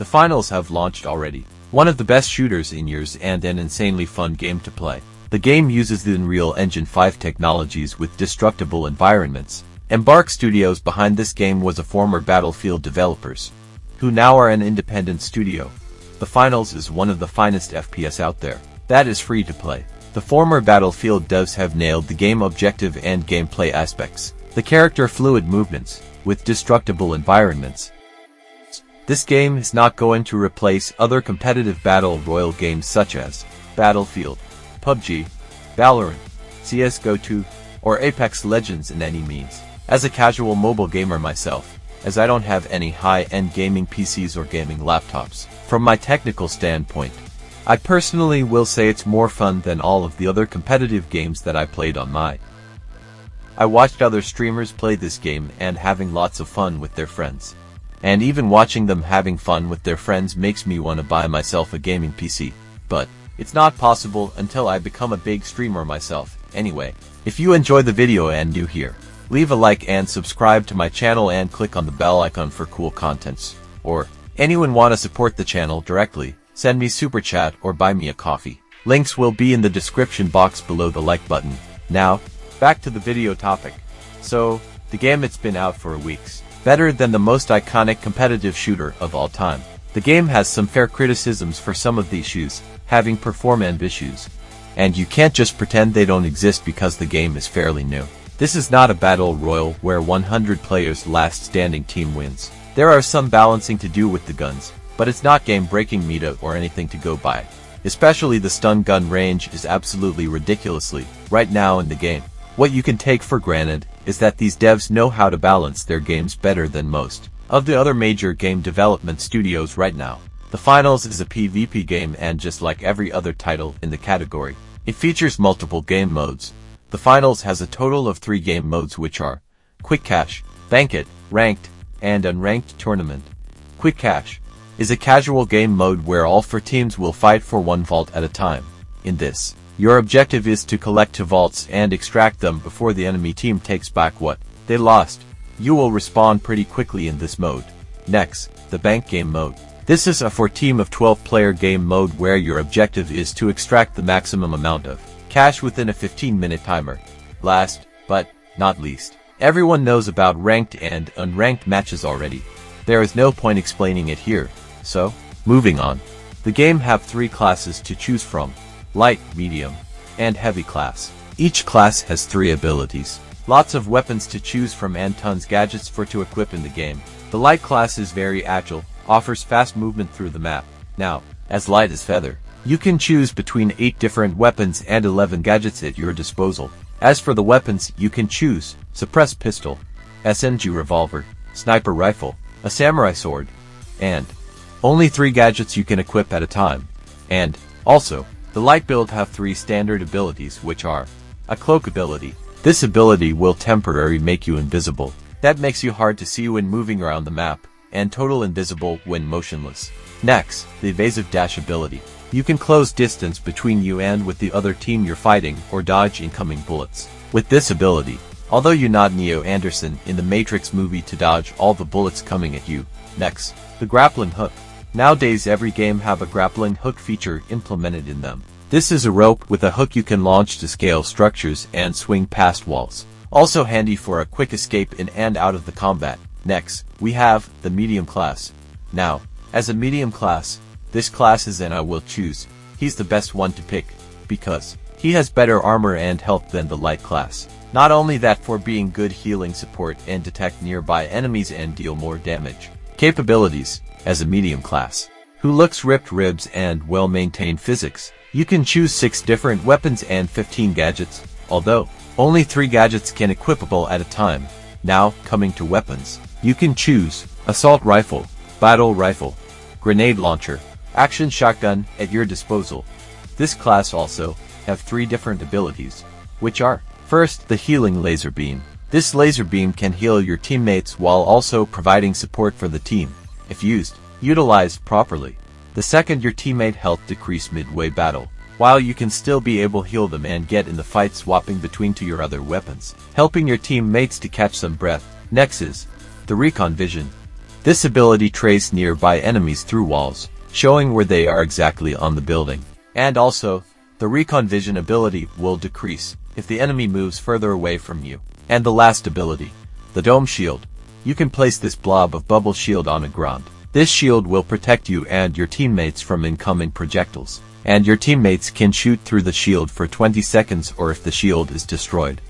The finals have launched already. One of the best shooters in years and an insanely fun game to play. The game uses the Unreal Engine 5 technologies with destructible environments. Embark Studios behind this game was a former Battlefield developers, who now are an independent studio. The Finals is one of the finest FPS out there. That is free to play. The former Battlefield devs have nailed the game objective and gameplay aspects. The character fluid movements, with destructible environments. This game is not going to replace other competitive battle royale games such as Battlefield, PUBG, Valorant, CSGO 2, or Apex Legends in any means. As a casual mobile gamer myself, as I don't have any high-end gaming PCs or gaming laptops, from my technical standpoint, I personally will say it's more fun than all of the other competitive games that I played on my. I watched other streamers play this game and having lots of fun with their friends. And even watching them having fun with their friends makes me want to buy myself a gaming PC. But, it's not possible until I become a big streamer myself. Anyway, if you enjoy the video and new here, leave a like and subscribe to my channel and click on the bell icon for cool contents. Or, anyone want to support the channel directly, send me super chat or buy me a coffee. Links will be in the description box below the like button. Now, back to the video topic. So, the game it's been out for a weeks. Better than the most iconic competitive shooter of all time. The game has some fair criticisms for some of these issues, having performance issues. And you can't just pretend they don't exist because the game is fairly new. This is not a battle royal where 100 players last standing team wins. There are some balancing to do with the guns, but it's not game-breaking meta or anything to go by. Especially the stun gun range is absolutely ridiculously, right now in the game. What you can take for granted is that these devs know how to balance their games better than most of the other major game development studios right now. The Finals is a PvP game and just like every other title in the category, it features multiple game modes. The Finals has a total of three game modes which are Quick Cash, Bank It, Ranked, and Unranked Tournament. Quick Cash is a casual game mode where all four teams will fight for one vault at a time. In this, your objective is to collect two vaults and extract them before the enemy team takes back what they lost. You will respawn pretty quickly in this mode. Next, the bank game mode. This is a 4 team of 12 player game mode where your objective is to extract the maximum amount of cash within a 15 minute timer. Last, but not least, everyone knows about ranked and unranked matches already. There is no point explaining it here, so, moving on. The game have three classes to choose from, light, medium, and heavy class. Each class has three abilities. Lots of weapons to choose from and tons of gadgets for to equip in the game. The light class is very agile, offers fast movement through the map. Now, as light as feather, you can choose between 8 different weapons and 11 gadgets at your disposal. As for the weapons, you can choose suppress pistol, SMG revolver, sniper rifle, a samurai sword, and only three gadgets you can equip at a time. And, also, the light build have three standard abilities which are a cloak ability. This ability will temporarily make you invisible. That makes you hard to see when moving around the map, and total invisible when motionless. Next, the evasive dash ability. You can close distance between you and with the other team you're fighting or dodge incoming bullets. With this ability, although you're not Neo Anderson in the Matrix movie to dodge all the bullets coming at you. Next, the grappling hook. Nowadays every game have a grappling hook feature implemented in them. This is a rope with a hook you can launch to scale structures and swing past walls. Also handy for a quick escape in and out of the combat. Next, we have the medium class. Now, as a medium class, this class is and I will choose. He's the best one to pick, because he has better armor and health than the light class. Not only that for being good healing support and detect nearby enemies and deal more damage. Capabilities, as a medium class, who looks ripped ribs and well-maintained physics. You can choose 6 different weapons and 15 gadgets, although only 3 gadgets can equipable at a time. Now, coming to weapons, you can choose assault rifle, battle rifle, grenade launcher, action shotgun at your disposal. This class also have 3 different abilities, which are First, the healing laser beam. This laser beam can heal your teammates while also providing support for the team if used, utilized properly. The second your teammate health decrease midway battle, while you can still be able heal them and get in the fight swapping between to your other weapons, helping your teammates to catch some breath. Next is the recon vision. This ability traces nearby enemies through walls, showing where they are exactly on the building. And also, the recon vision ability will decrease if the enemy moves further away from you. And the last ability, the dome shield. You can place this blob of bubble shield on the ground. This shield will protect you and your teammates from incoming projectiles. And your teammates can shoot through the shield for 20 seconds or if the shield is destroyed.